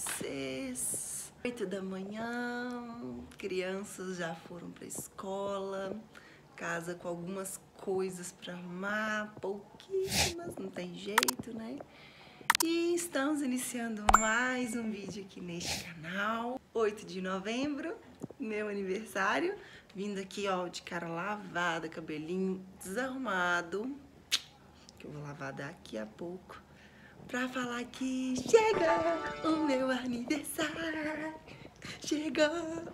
vocês. 8 da manhã, crianças já foram para escola, casa com algumas coisas para arrumar, pouquíssimas, não tem jeito, né? E estamos iniciando mais um vídeo aqui neste canal. 8 de novembro, meu aniversário. Vindo aqui, ó, de cara lavada, cabelinho desarrumado. Que eu vou lavar daqui a pouco pra falar que chega o meu aniversário. Chegou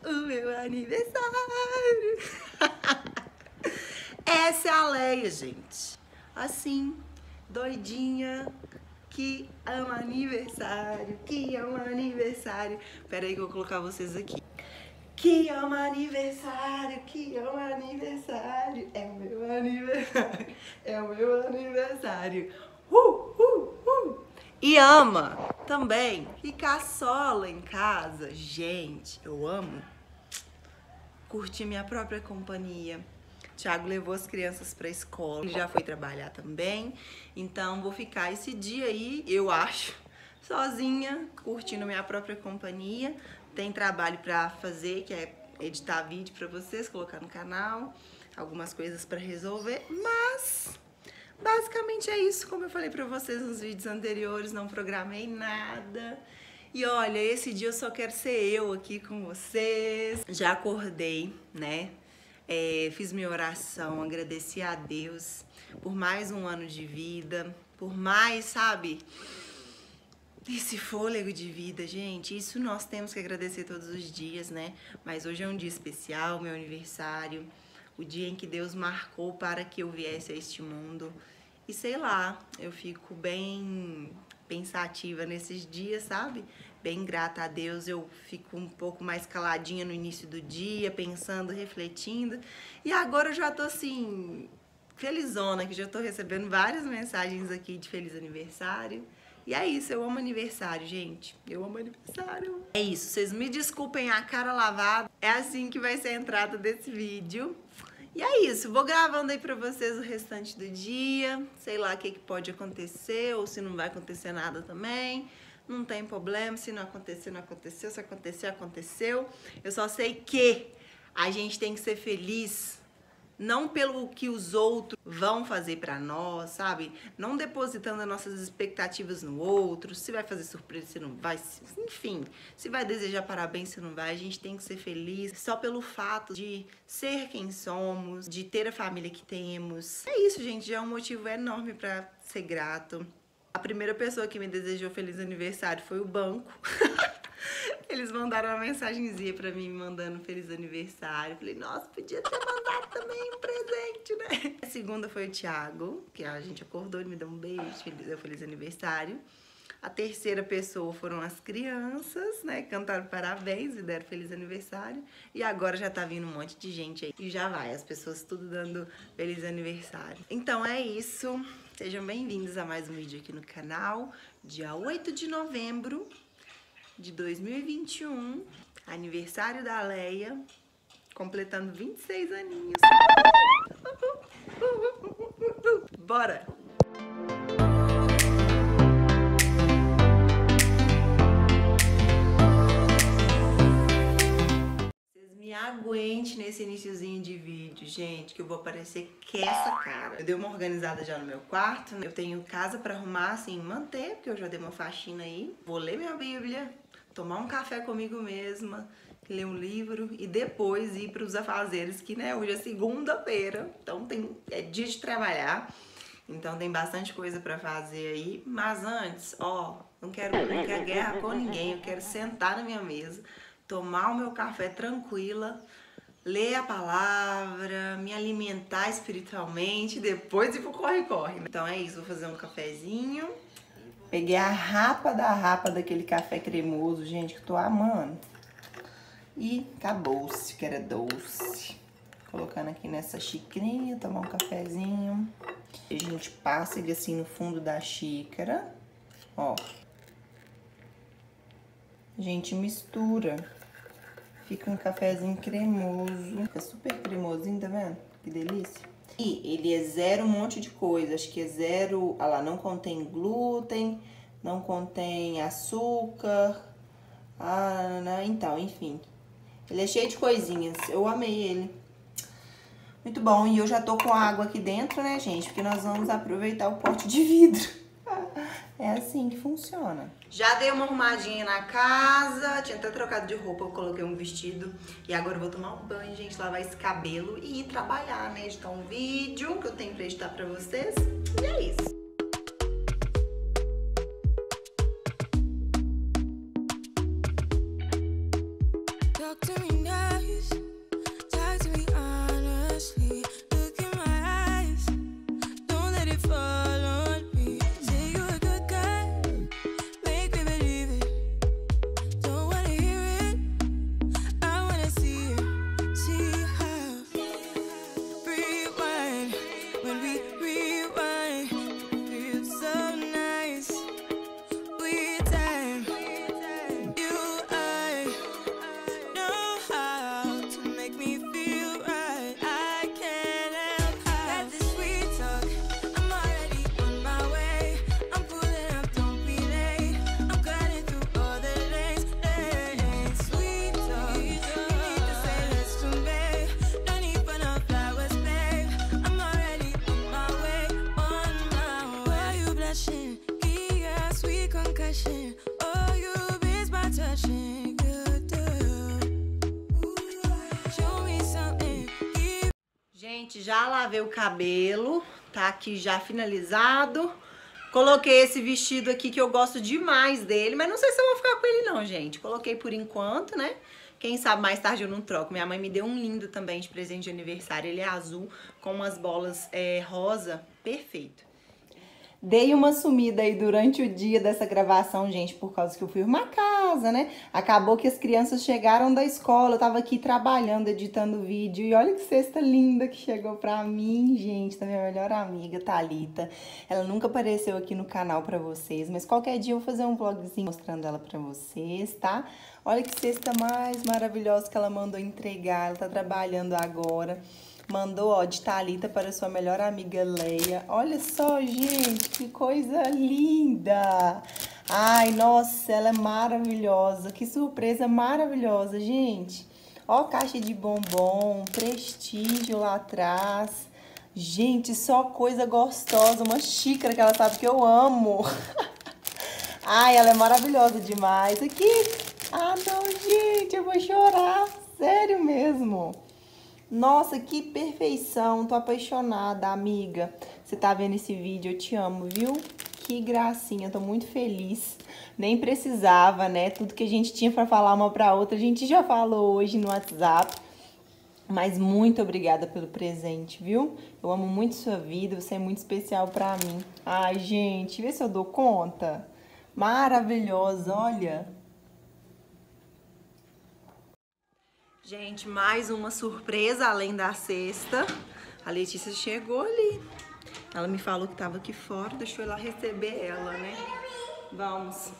o meu aniversário. Essa é a Leia, gente. Assim, doidinha, que ama aniversário, que ama aniversário. Pera aí que eu vou colocar vocês aqui. Que ama aniversário, que ama aniversário. É o meu aniversário, é o meu aniversário. Uh. E ama também ficar sola em casa. Gente, eu amo curtir minha própria companhia. Tiago levou as crianças para escola, ele já foi trabalhar também. Então vou ficar esse dia aí, eu acho, sozinha, curtindo minha própria companhia. Tem trabalho para fazer, que é editar vídeo para vocês, colocar no canal, algumas coisas para resolver, mas Basicamente é isso, como eu falei pra vocês nos vídeos anteriores, não programei nada. E olha, esse dia eu só quero ser eu aqui com vocês. Já acordei, né? É, fiz minha oração, agradeci a Deus por mais um ano de vida, por mais, sabe? Esse fôlego de vida, gente, isso nós temos que agradecer todos os dias, né? Mas hoje é um dia especial, meu aniversário o dia em que Deus marcou para que eu viesse a este mundo. E sei lá, eu fico bem pensativa nesses dias, sabe? Bem grata a Deus, eu fico um pouco mais caladinha no início do dia, pensando, refletindo. E agora eu já tô assim, felizona, que já tô recebendo várias mensagens aqui de feliz aniversário. E é isso, eu amo aniversário, gente. Eu amo aniversário. É isso, vocês me desculpem a cara lavada. É assim que vai ser a entrada desse vídeo. E é isso, vou gravando aí pra vocês o restante do dia. Sei lá o que, que pode acontecer, ou se não vai acontecer nada também. Não tem problema, se não acontecer, não aconteceu. Se acontecer, aconteceu. Eu só sei que a gente tem que ser feliz não pelo que os outros vão fazer para nós, sabe? Não depositando as nossas expectativas no outro, se vai fazer surpresa, se não vai, enfim, se vai desejar parabéns, se não vai, a gente tem que ser feliz só pelo fato de ser quem somos, de ter a família que temos. É isso, gente, já é um motivo enorme para ser grato. A primeira pessoa que me desejou feliz aniversário foi o banco. Eles mandaram uma mensagenzinha pra mim, mandando feliz aniversário. Falei, nossa, podia ter mandado também um presente, né? A segunda foi o Thiago, que a gente acordou, ele me deu um beijo, deu feliz aniversário. A terceira pessoa foram as crianças, né? Cantaram parabéns e deram feliz aniversário. E agora já tá vindo um monte de gente aí. E já vai, as pessoas tudo dando feliz aniversário. Então é isso. Sejam bem-vindos a mais um vídeo aqui no canal. Dia 8 de novembro de 2021, aniversário da Leia, completando 26 aninhos. Bora! aguente nesse iníciozinho de vídeo, gente, que eu vou aparecer com essa cara. Eu dei uma organizada já no meu quarto, eu tenho casa pra arrumar, assim, manter, porque eu já dei uma faxina aí. Vou ler minha bíblia, tomar um café comigo mesma, ler um livro e depois ir para os afazeres, que né, hoje é segunda-feira, então tem, é dia de trabalhar, então tem bastante coisa para fazer aí. Mas antes, ó, não quero, não quero guerra com ninguém, eu quero sentar na minha mesa, tomar o meu café tranquila, ler a palavra, me alimentar espiritualmente, depois ir pro corre-corre. Então é isso, vou fazer um cafezinho Peguei a rapa da rapa daquele café cremoso, gente, que tô amando. E acabou-se, que era doce. Colocando aqui nessa xicrinha, tomar um cafezinho. A gente passa ele assim no fundo da xícara, ó. A gente mistura. Fica um cafezinho cremoso. Fica super cremosinho, tá vendo? Que delícia. E ele é zero um monte de coisa, acho que é zero, olha lá, não contém glúten, não contém açúcar, Ah, então, enfim. Ele é cheio de coisinhas. Eu amei ele. Muito bom. E eu já tô com água aqui dentro, né, gente? Porque nós vamos aproveitar o pote de vidro. É assim que funciona. Já dei uma arrumadinha na casa, tinha até trocado de roupa, eu coloquei um vestido. E agora eu vou tomar um banho, gente, lavar esse cabelo e ir trabalhar, né? Editar um vídeo que eu tenho pra editar pra vocês. E é isso. Gente, já lavei o cabelo, tá aqui já finalizado. Coloquei esse vestido aqui que eu gosto demais dele, mas não sei se eu vou ficar com ele não, gente. Coloquei por enquanto, né? Quem sabe mais tarde eu não troco. Minha mãe me deu um lindo também de presente de aniversário. Ele é azul com umas bolas é, rosa. Perfeito. Dei uma sumida aí durante o dia dessa gravação, gente, por causa que eu fui arrumar casa, né? Acabou que as crianças chegaram da escola, eu tava aqui trabalhando, editando vídeo. E olha que cesta linda que chegou pra mim, gente, da minha melhor amiga, Thalita. Ela nunca apareceu aqui no canal pra vocês, mas qualquer dia eu vou fazer um vlogzinho mostrando ela pra vocês, tá? Olha que cesta mais maravilhosa que ela mandou entregar, ela tá trabalhando agora. Mandou, ó, de Thalita para sua melhor amiga Leia. Olha só, gente, que coisa linda! Ai, nossa, ela é maravilhosa. Que surpresa maravilhosa, gente. Ó, caixa de bombom, prestígio lá atrás. Gente, só coisa gostosa. Uma xícara que ela sabe que eu amo. Ai, ela é maravilhosa demais. Aqui. Ah, não, gente, eu vou chorar. Sério mesmo. Nossa, que perfeição. Tô apaixonada, amiga. Você tá vendo esse vídeo? Eu te amo, viu? Que gracinha, tô muito feliz. Nem precisava, né? Tudo que a gente tinha para falar uma para outra, a gente já falou hoje no WhatsApp. Mas muito obrigada pelo presente, viu? Eu amo muito sua vida, você é muito especial para mim. Ai, gente, vê se eu dou conta. Maravilhosa, olha. Gente, mais uma surpresa além da cesta. A Letícia chegou ali. Ela me falou que tava aqui fora, deixou eu ir lá receber ela, né? Vamos.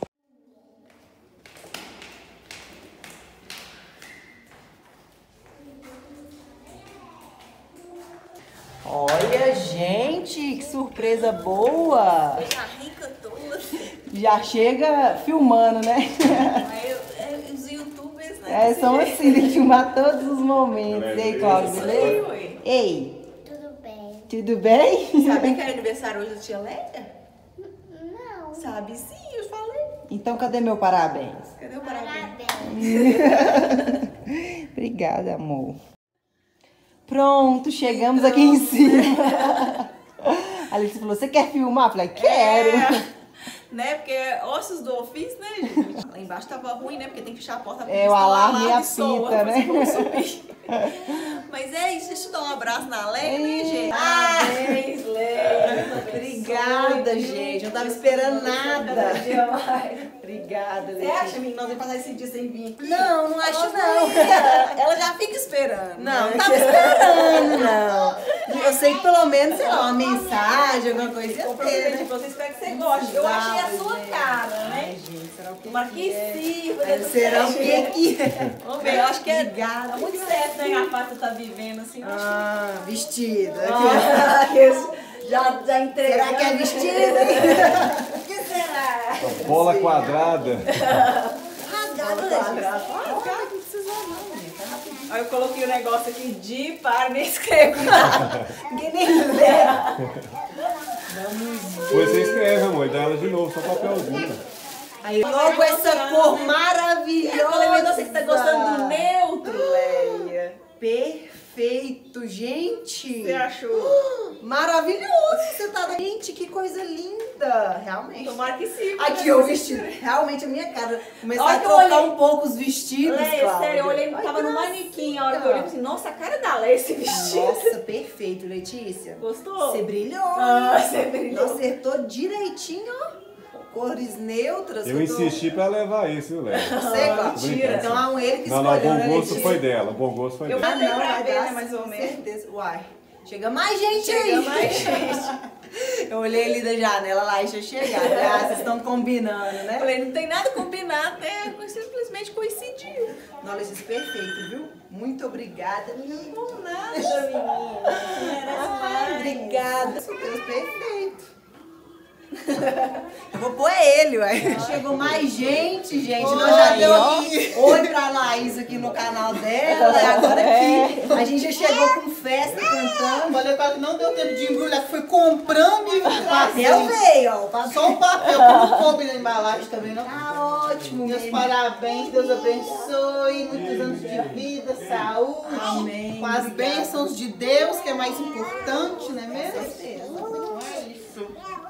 Olha, gente, que surpresa boa! Já chega filmando, né? É, são assim, de filmar todos os momentos. E aí, Cláudia, beleza? Ei. Tudo bem. Tudo bem? Sabe que era aniversário hoje da tia Leia? Não. Sabe sim, eu falei. Então, cadê meu parabéns? Cadê o parabéns? Parabéns. Obrigada, amor. Pronto, chegamos aqui em cima. A Alice falou, você quer filmar? Eu falei, quero. É. né? Porque ossos do ofício, né, gente? Lá embaixo tava ruim, né? Porque tem que fechar a porta pra É, o alarme e a soa, fita, né? Mas é isso, deixa eu dar um abraço na Leia, né, gente? Parabéns, Leia. Obrigada, gente. Eu não tava esperando nada. Obrigada, Você Letícia. acha, amiga, que nós vamos passar esse dia sem vir aqui? Não, não acho não. Ela já fica esperando. Não, né? não tava esperando, não. Eu sei que pelo menos, sei lá, uma mensagem, alguma coisa ter, presente né? pra você, espero que você goste. Eu achei a sua cara, né? gente, será o que Tomara que é? sirva. Ai, né, Será o que é? Vamos ver, eu acho que é, Obrigada. é muito certo, né? A Pata tá vivendo assim. eu Ah, vestido. Ah, já, já entreguei. Será que é vestido? O que será? Bola quadrada. Cara, que precisa não, gente. Rapidinho. Aí eu coloquei o negócio aqui de para, nem escrevo nada. Ninguém nem lê. Depois você escreve, amor, e dá ela de novo, só papelzinho. Aí, logo essa cor maravilhosa. Eu falei, mas você que tá gostando do neutro, Leia. Perfeito, gente. Você achou? Maravilhoso. Você tá Gente, que coisa linda. Realmente. Tomara que sim. Aqui, o vestido. Realmente a minha cara. Começar a trocar olhei. um pouco os vestidos, Cláudia. sério, eu olhei, Ai, tava no manequim, a hora que eu olhei, falei, nossa, a cara da Leia esse vestido. Nossa, perfeito, Letícia. Gostou? Você brilhou. Ah, você brilhou. Acertou direitinho, ó. Cores neutras. Eu eu tô- insisti pra levar esse, viu, Léo? Você? Mentira. Então é ele que Não, não, o escolheu, bom né, gosto Letícia? foi dela, o bom gosto foi Eu dela. Ah, Mandei não, pra ver, né, mais ou menos. certeza. Uai, chega mais gente aí. Chega mais gente. Eu olhei ali da janela lá e já chegaram. né? Ah, vocês estão combinando, Eu né? falei, não tem nada combinado, né? Simplesmente coincidiu. Não, Letícia, perfeito, viu? Muito obrigada. Por nada, menina. Ai, obrigada. Meu Deus, perfeito. Eu vou pôr ele, ué. Chegou mais gente, gente. Nós já Oi, deu aqui. Oi pra Laís aqui no canal dela. E agora aqui. A gente já chegou com festa cantando. Falei pra ela que não deu tempo de embrulhar, que foi comprando e O papel veio, ó. O papel. Só o papel, não coube na embalagem também, não. Tá ótimo, Meus menino. parabéns, Deus abençoe, muitos anos de vida, saúde, Amém. com as bênçãos de Deus, que é mais importante, não é mesmo? certeza.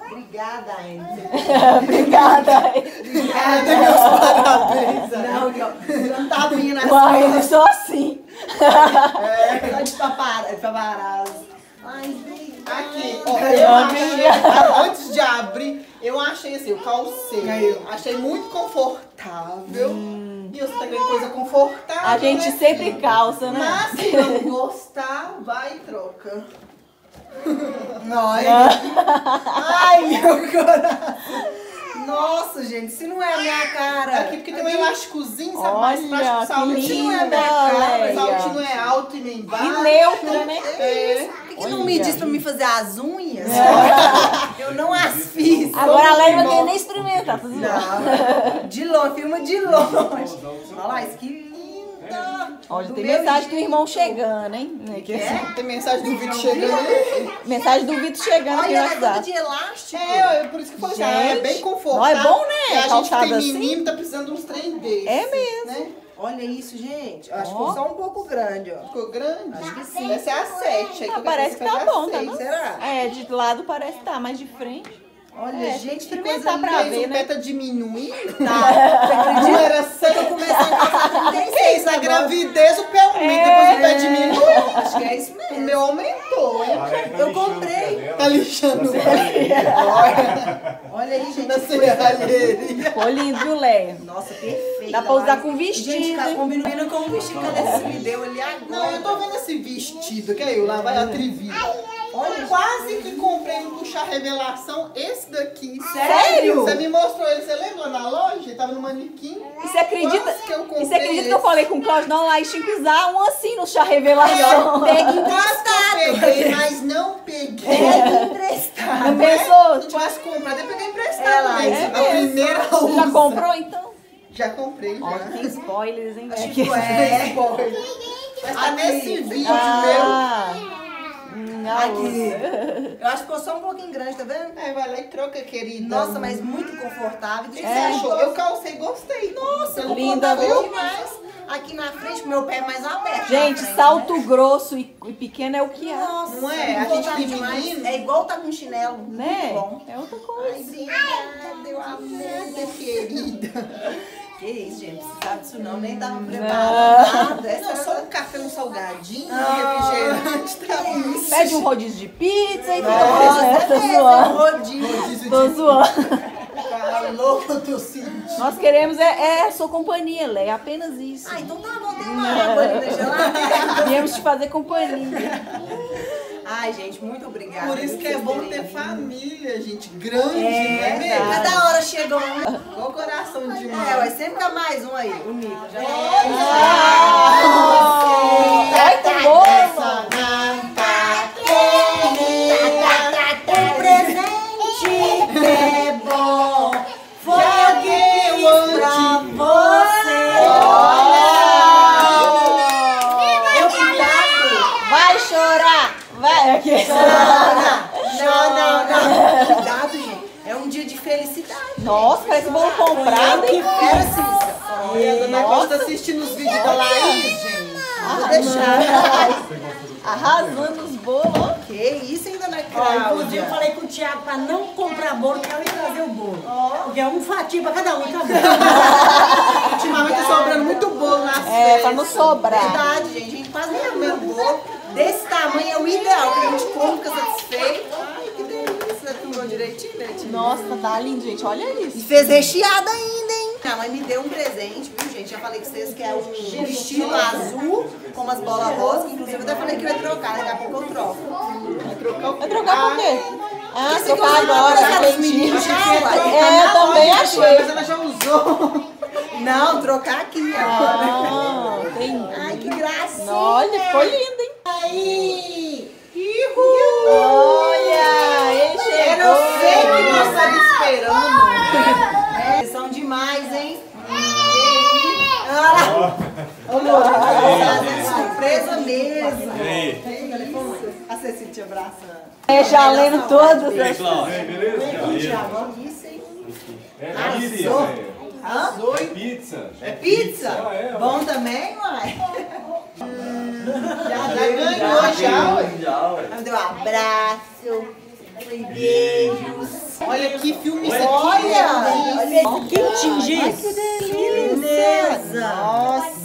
É. Obrigada, Anne. Obrigada. Obrigada, meus parabéns. Não, ó, não tá vindo as Uai, eu sou assim. Só de papara- de paparazzo. Ai. Aqui, ó, eu achei, antes de abrir, eu achei assim, eu calcei, achei muito confortável. E você tá ganhando coisa confortável, A gente né, sempre calça, né? Mas se não gostar, vai e troca. Olha. Ai, meu coração. Nossa, gente, se não é a minha cara. Aqui porque tem um elásticozinho, sabe? mais Olha, prático, que não é minha cara, salto não é alto e nem baixo. E neutra, né? É. Por que não me diz pra me fazer as unhas? Eu não as fiz. Agora a Leia não quer nem experimentar. Tá. Não, de longe, filma de longe. Olha lá, isso que linda. Olha, tem mensagem do irmão chegando, hein? É? Tem mensagem do vídeo chegando aí. Mensagem do Vitor chegando aqui Olha, no ela é WhatsApp. de elástico. É, eu- por isso que eu falei assim, ah, é Gente. bem confortável. É bom, né? A gente que Calçada tem assim. menino tá precisando de uns trem desses. É mesmo. Né? Olha isso, gente. Acho que Ó. foi só um pouco grande, ó. Ficou grande? Acho que sim. Essa é a 7. Aí Ah, parece que tá bom, tá não? Será? É, de lado parece que tá, mas de frente. Olha, É, gente, que coisa pra linda. ver, o né? pé tá diminuindo. Tá. Não era Eu 6. tô começando a Que 36 isso? Na gravidez o pé aumenta, depois o pé diminui. Acho que é isso O mesmo. meu aumentou, hein? Tá Eu o comprei. Tá lixando Na o pé. Olha aí, gente. coisa serralheria. Ficou lindo, viu, Leia? Nossa, perfeito. Dá pra usar com vestido, Gente, tá combinando com o vestido que a Alessia me deu ali agora. Não, eu tô vendo esse vestido, que aí, lá vai a trivia. Olha, quase que comprei no Puxar Revelação esse daqui. Sério? Você me mostrou ele, você lembra na loja? Tava no manequim. E você acredita, Quase que eu e comprei você acredita que eu esse. falei com o Cláudio? Não, lá tinha que usar um assim no chá revelação. Quase que emprestado. eu peguei, mas não peguei. Pega emprestado. Não Se pensou? tivesse comprado, eu peguei emprestado. É, lá, mas é a primeira já comprou, então? Já comprei, Ó, já. tem spoilers, hein? Tipo, é. Mas tá nesse vídeo Ah, a Aqui. Eu acho que ficou só um pouquinho grande, tá vendo? meu. Aí vai lá e troca, querida. Nossa, mas muito confortável. O que Deixa você eu achou? Eu calcei e gostei. Nossa, linda, viu? demais. Aqui na frente, o meu pé é mais aberto. Gente, frente, salto né? grosso e, e pequeno é o que há. Nossa, Não é? A gente demais. menino. É igual tá com chinelo. Né? Muito bom. É outra Ai, coisa. obrigada, eu amei. Querida. Que isso, gente. Precisava disso não, nem tava preparada. Nada. Essa Não, só um café, um salgadinho, Ah. refrigerante, tá isso. Pede um rodízio de pizza e tudo Nossa, mais. é Tô zoando. rodízio. Rodízio Tô de zoando. calor que eu tô sentindo. Nós queremos é, é sua companhia, Lé. É apenas isso. Ah, então tá bom, tem uma água ali na geladeira. Viemos te fazer companhia. Ai, gente, muito obrigada. Por isso que é bom ter família, gente. Grande, não é É, mesmo? cada hora chega um. Igual coração de É, mãe. vai sempre ficar mais um aí, o Nico. Já Ai, que bom! Nossa, parece bolo comprado, hein? Era, Cissa. E a dona Costa assistindo os vídeos da Laís, gente. Vou deixar. Arrasando os bolos. Que isso, hein, dona Ó, inclusive eu falei com o Thiago pra não comprar bolo, que ela ia trazer o bolo. Porque é um fatia pra cada um, acabou. Ultimamente tá sobrando muito bolo nas É, festas. pra não sobrar. Verdade, gente. A gente quase não comeu bolo. Desse tamanho é o ideal, que a gente come, fica satisfeito. Direitinho, né, tia? Nossa, tá lindo, gente. Olha E isso. fez recheado ainda, hein? Minha mãe me deu um presente, viu, gente? Já falei com vocês que é o vestido azul com umas bolas rosa, que inclusive eu até falei que eu ia trocar, daqui a pouco eu troco. Vai trocar por quê? Ah, aqui trocar agora, tá uai. É, eu também achei. Mas ela já usou. Não, trocar aqui agora. Ah, tem. Ai, que gracinha. Olha, ficou lindo, hein? Aí! Olha, ele chegou. Era eu sei que nós estávamos esperando. É, Vocês são demais, hein? Olha lá. Ô, amor, fazendo surpresa mesmo. A Cecília te abraçando. É, já lendo todos. E aí, beleza? Tiago, olha isso, hein? É pizza. Hã? É pizza. É pizza? Ah, é. Bom também, uai? Já ganhou, já, ué. Ela me deu um abraço, foi beijos. Olha que filme. Olha! Olha Quentinho, gente. que beleza! Nossa!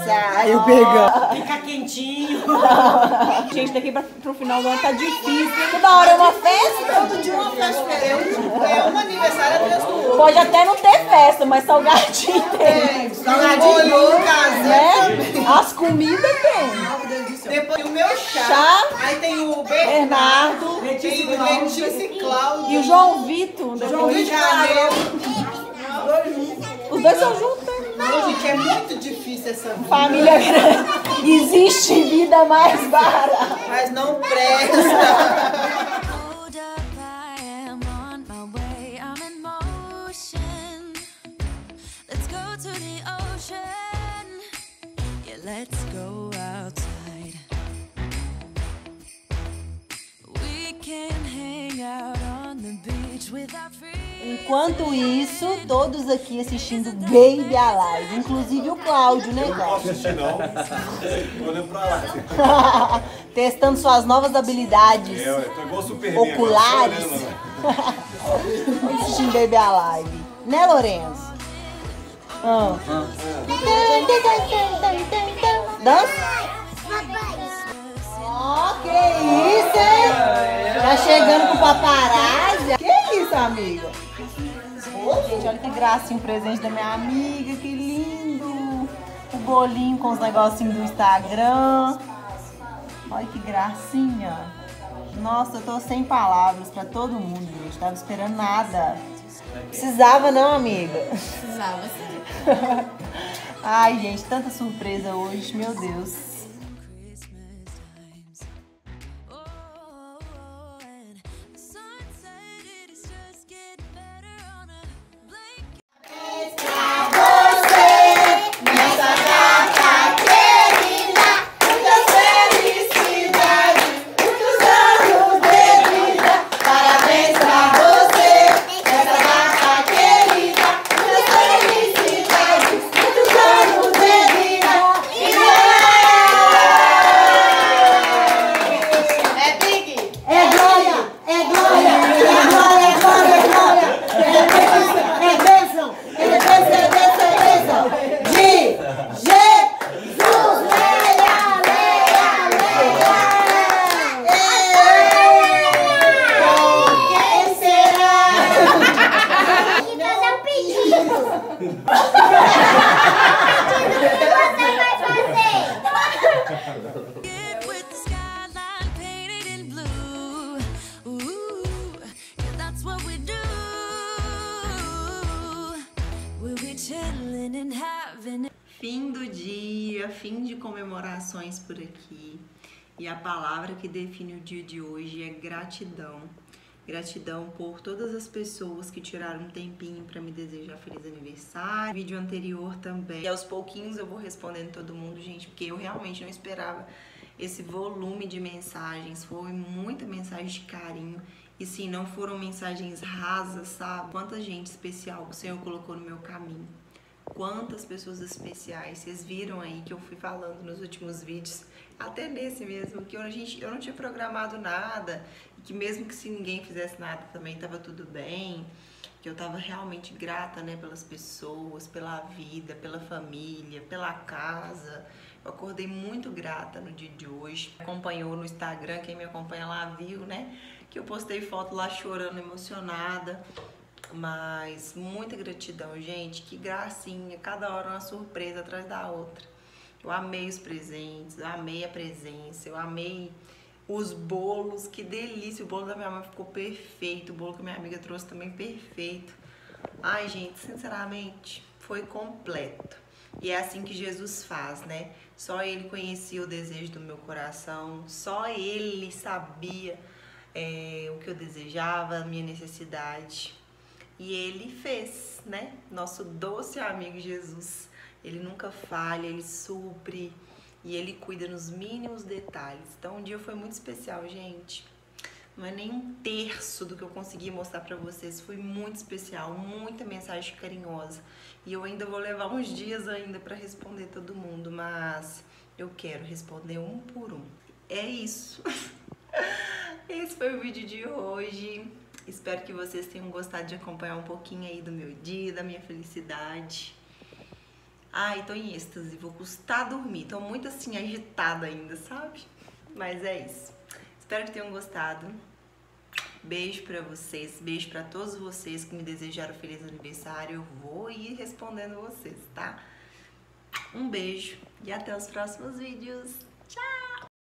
Eu pegando. Fica quentinho. Gente, daqui pra, pro final do ano tá difícil. Toda hora é uma festa. Todo dia uma festa diferente. É um aniversário atrás do outro. Pode até não ter festa, mas salgadinho tem. Salgadinho caseiro. Né? As comidas tem. Depois o meu chá. Chá. Aí tem o Bernardo. Tem o Letícia e Cláudio. E o João Vitor. João Janeiro. Os dois são juntos, né? Não, gente, é muito difícil essa vida. Família grande. Existe vida mais barata. Mas não presta. Enquanto isso, todos aqui assistindo Baby Alive. Inclusive o Cláudio, né, Não Cláudio? posso assistir, não. Tô olhando pra lá. Testando suas novas habilidades É, ué, tô igual Superman oculares. agora, só olhando, ué. assistindo Baby Alive. Né, Lourenço? Ah. Dança? Ó, que isso, hein? Já chegando com paparazzi. Que isso, amiga? Gente, olha que gracinha o presente da minha amiga, que lindo. O bolinho com os negocinhos do Instagram. Olha que gracinha. Nossa, eu tô sem palavras pra todo mundo, gente. Tava esperando nada. Precisava não, amiga? Precisava sim. Ai, gente, tanta surpresa hoje, meu Deus. Por aqui. E a palavra que define o dia de hoje é gratidão. Gratidão por todas as pessoas que tiraram um tempinho para me desejar feliz aniversário. Vídeo anterior também. E aos pouquinhos eu vou respondendo todo mundo, gente, porque eu realmente não esperava esse volume de mensagens. Foi muita mensagem de carinho. E sim, não foram mensagens rasas, sabe? Quanta gente especial o Senhor colocou no meu caminho. Quantas pessoas especiais. Vocês viram aí que eu fui falando nos últimos vídeos, até nesse mesmo, que eu, a gente, eu não tinha programado nada. Que mesmo que se ninguém fizesse nada também tava tudo bem que eu tava realmente grata, né, pelas pessoas, pela vida, pela família, pela casa. Eu acordei muito grata no dia de hoje. Acompanhou no Instagram, quem me acompanha lá viu, né, que eu postei foto lá chorando, emocionada. Mas muita gratidão, gente. Que gracinha, cada hora uma surpresa atrás da outra. Eu amei os presentes, eu amei a presença, eu amei os bolos, que delícia. O bolo da minha mãe ficou perfeito, o bolo que minha amiga trouxe também perfeito. Ai, gente, sinceramente, foi completo. E é assim que Jesus faz, né? Só ele conhecia o desejo do meu coração, só ele sabia é, o que eu desejava, a minha necessidade. E ele fez, né? Nosso doce amigo Jesus. Ele nunca falha, ele supre e ele cuida nos mínimos detalhes. Então, o dia foi muito especial, gente. Não é nem um terço do que eu consegui mostrar pra vocês. Foi muito especial, muita mensagem carinhosa. E eu ainda vou levar uns dias ainda pra responder todo mundo, mas eu quero responder um por um. É isso. Esse foi o vídeo de hoje. Espero que vocês tenham gostado de acompanhar um pouquinho aí do meu dia, da minha felicidade. Ai, tô em êxtase, vou custar dormir. Tô muito assim agitada ainda, sabe? Mas é isso. Espero que tenham gostado. Beijo pra vocês, beijo pra todos vocês que me desejaram feliz aniversário. Eu vou ir respondendo vocês, tá? Um beijo e até os próximos vídeos.